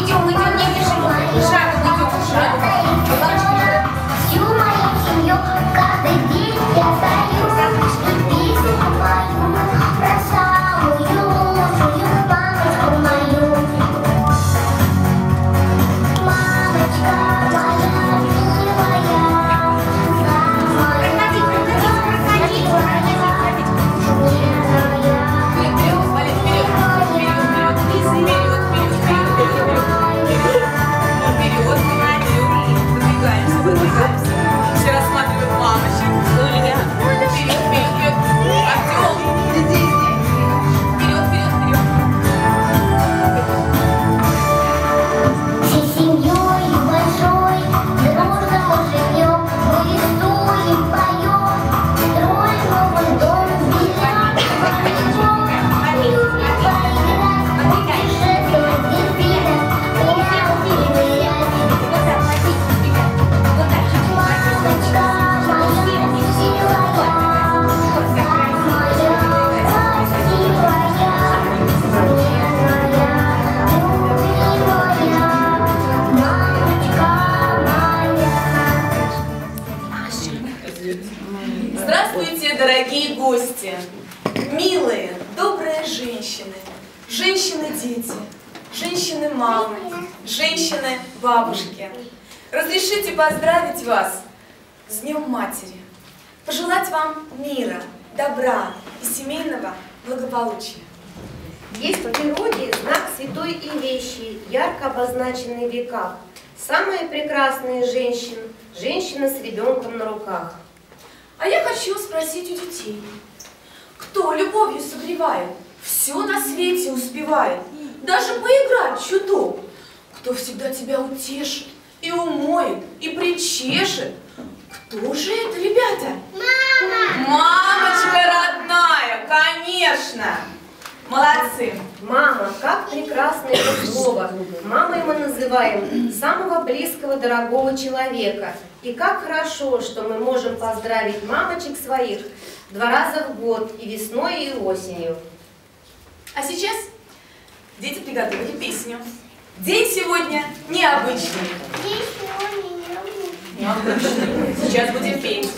你就会。Здравствуйте, дорогие гости! Милые, добрые женщины, женщины-дети, женщины-мамы, женщины-бабушки. Разрешите поздравить вас с Днем Матери, пожелать вам мира, добра и семейного благополучия. Есть в природе знак святой и вещи, ярко обозначенный в веках. Самые прекрасные женщины – женщина с ребенком на руках. А я хочу спросить у детей, кто любовью согревает, все на свете успевает, даже поиграть чуток, кто всегда тебя утешит и умоет, и причешет. Кто же это, ребята? Мама! Мамочка родная, конечно! Молодцы! Мама, как прекрасно это слово. Мамой мы называем самого близкого, дорогого человека. И как хорошо, что мы можем поздравить мамочек своих два раза в год, и весной, и осенью. А сейчас дети приготовили песню. День сегодня необычный. Необычный. Сейчас будем петь.